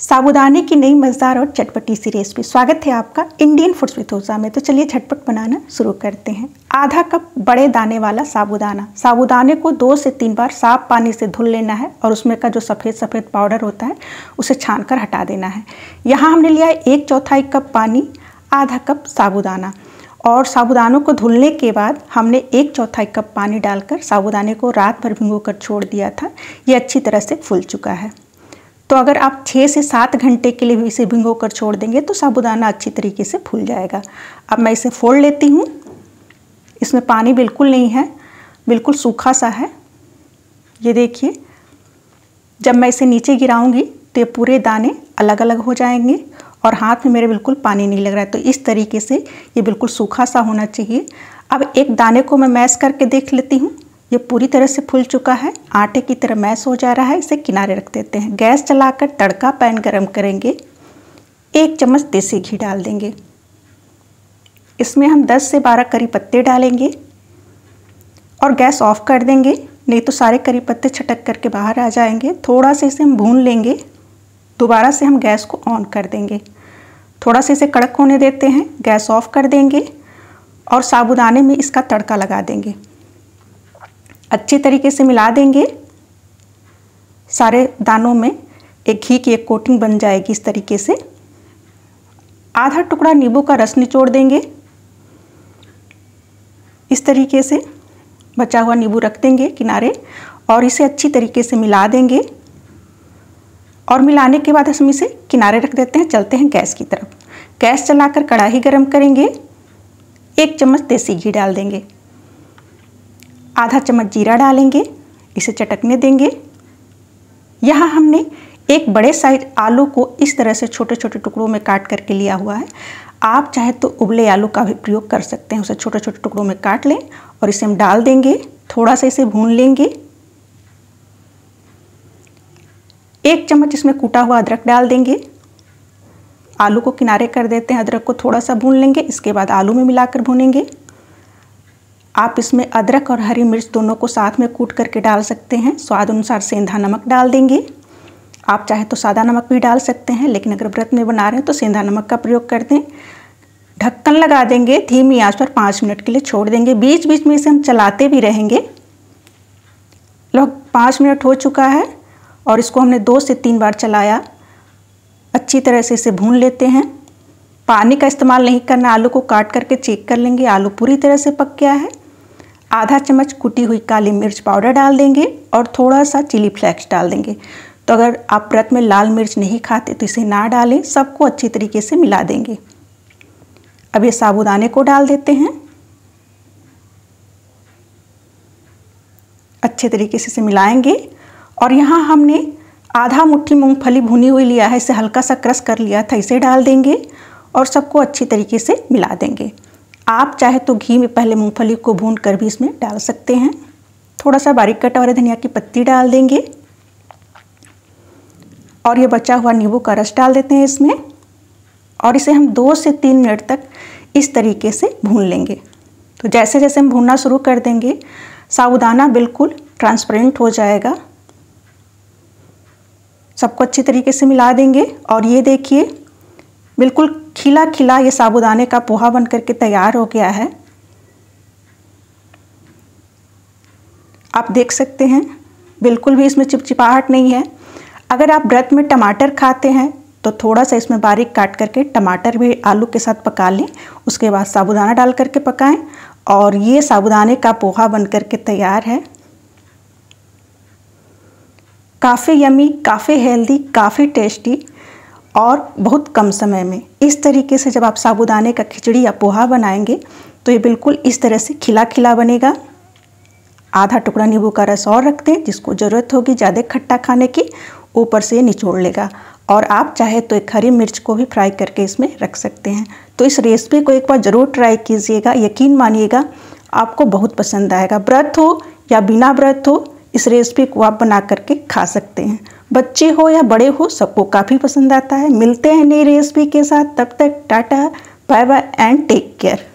साबुदाने की नई मज़ेदार और चटपटी सी रेसिपी। स्वागत है आपका इंडियन फूड्स विथ ओजा में। तो चलिए झटपट बनाना शुरू करते हैं। आधा कप बड़े दाने वाला साबुदाना। साबुदाने को दो से तीन बार साफ़ पानी से धुल लेना है और उसमें का जो सफ़ेद सफ़ेद पाउडर होता है, उसे छान कर हटा देना है। यहाँ हमने लिया है एक चौथाई कप पानी, आधा कप साबुदाना। और साबुदानों को धुलने के बाद हमने एक चौथाई कप पानी डालकर साबुदाने को रात भर भिगो कर छोड़ दिया था। ये अच्छी तरह से फूल चुका है। तो अगर आप छः से सात घंटे के लिए भी इसे भिगो कर छोड़ देंगे तो साबुदाना अच्छी तरीके से फूल जाएगा। अब मैं इसे फोड़ लेती हूँ। इसमें पानी बिल्कुल नहीं है, बिल्कुल सूखा सा है। ये देखिए, जब मैं इसे नीचे गिराऊँगी तो ये पूरे दाने अलग अलग हो जाएँगे और हाथ में मेरे बिल्कुल पानी नहीं लग रहा है। तो इस तरीके से ये बिल्कुल सूखा सा होना चाहिए। अब एक दाने को मैं मैश करके देख लेती हूँ। ये पूरी तरह से फूल चुका है। आटे की तरह मैश हो जा रहा है। इसे किनारे रख देते हैं। गैस चलाकर तड़का पैन गरम करेंगे। एक चम्मच देसी घी डाल देंगे। इसमें हम 10 से 12 करी पत्ते डालेंगे और गैस ऑफ़ कर देंगे। नहीं तो सारे करी पत्ते छटक करके बाहर आ जाएँगे। थोड़ा सा इसे हम भून लेंगे। दोबारा से हम गैस को ऑन कर देंगे। थोड़ा सा इसे कड़क होने देते हैं। गैस ऑफ़ कर देंगे और साबुदाने में इसका तड़का लगा देंगे। अच्छे तरीके से मिला देंगे। सारे दानों में एक घी की एक कोटिंग बन जाएगी इस तरीके से। आधा टुकड़ा नींबू का रस निचोड़ देंगे। इस तरीके से बचा हुआ नींबू रख देंगे किनारे और इसे अच्छी तरीके से मिला देंगे। और मिलाने के बाद हम इसे किनारे रख देते हैं, चलते हैं गैस की तरफ़। गैस चलाकर कढ़ाई गरम करेंगे। एक चम्मच देसी घी डाल देंगे। आधा चम्मच जीरा डालेंगे, इसे चटकने देंगे। यहाँ हमने एक बड़े साइज़ आलू को इस तरह से छोटे छोटे टुकड़ों में काट करके लिया हुआ है। आप चाहे तो उबले आलू का भी प्रयोग कर सकते हैं, उसे छोटे छोटे टुकड़ों में काट लें और इसे हम डाल देंगे। थोड़ा सा इसे भून लेंगे। एक चम्मच इसमें कूटा हुआ अदरक डाल देंगे। आलू को किनारे कर देते हैं, अदरक को थोड़ा सा भून लेंगे, इसके बाद आलू में मिलाकर भूनेंगे। आप इसमें अदरक और हरी मिर्च दोनों को साथ में कूट करके डाल सकते हैं। स्वाद अनुसार सेंधा नमक डाल देंगे। आप चाहे तो सादा नमक भी डाल सकते हैं, लेकिन अगर व्रत में बना रहे हैं तो सेंधा नमक का प्रयोग कर दें। ढक्कन लगा देंगे, धीमी आँच पर पाँच मिनट के लिए छोड़ देंगे। बीच बीच में इसे हम चलाते भी रहेंगे। लोग पाँच मिनट हो चुका है और इसको हमने दो से तीन बार चलाया। अच्छी तरह से इसे भून लेते हैं। पानी का इस्तेमाल नहीं करना, आलू को काट करके चेक कर लेंगे। आलू पूरी तरह से पक गया है। आधा चम्मच कुटी हुई काली मिर्च पाउडर डाल देंगे और थोड़ा सा चिली फ्लेक्स डाल देंगे। तो अगर आप व्रत में लाल मिर्च नहीं खाते तो इसे ना डालें, सबको अच्छी तरीके से मिला देंगे। अब ये साबुदाने को डाल देते हैं। अच्छे तरीके से इसे मिलाएँगे और यहाँ हमने आधा मुट्ठी मूंगफली भुनी हुई लिया है, इसे हल्का सा क्रश कर लिया था, इसे डाल देंगे और सबको अच्छी तरीके से मिला देंगे। आप चाहे तो घी में पहले मूंगफली को भून कर भी इसमें डाल सकते हैं। थोड़ा सा बारीक कटा हुआ धनिया की पत्ती डाल देंगे। और ये बचा हुआ नींबू का रस डाल देते हैं इसमें। और इसे हम दो से तीन मिनट तक इस तरीके से भून लेंगे। तो जैसे जैसे हम भूनना शुरू कर देंगे, साबुदाना बिल्कुल ट्रांसपेरेंट हो जाएगा। सबको अच्छी तरीके से मिला देंगे। और ये देखिए, बिल्कुल खिला खिला ये साबुदाने का पोहा बन करके तैयार हो गया है। आप देख सकते हैं, बिल्कुल भी इसमें चिपचिपाहट नहीं है। अगर आप व्रत में टमाटर खाते हैं तो थोड़ा सा इसमें बारीक काट करके टमाटर भी आलू के साथ पका लें, उसके बाद साबुदाना डाल करके पकाएँ, और ये साबुदाने का पोहा बन करके तैयार है। काफ़ी यमी, काफ़ी हेल्दी, काफ़ी टेस्टी और बहुत कम समय में इस तरीके से जब आप साबुदाने का खिचड़ी या पोहा बनाएँगे तो ये बिल्कुल इस तरह से खिला खिला बनेगा। आधा टुकड़ा नींबू का रस और रख दें, जिसको ज़रूरत होगी ज़्यादा खट्टा खाने की, ऊपर से निचोड़ लेगा। और आप चाहे तो एक हरी मिर्च को भी फ्राई करके इसमें रख सकते हैं। तो इस रेसिपी को एक बार ज़रूर ट्राई कीजिएगा, यकीन मानिएगा, आपको बहुत पसंद आएगा। व्रत हो या बिना व्रत हो, इस रेसिपी को आप बना करके खा सकते हैं। बच्चे हो या बड़े हो, सबको काफ़ी पसंद आता है। मिलते हैं नई रेसिपी के साथ। तब तक tata, bye bye, and take care.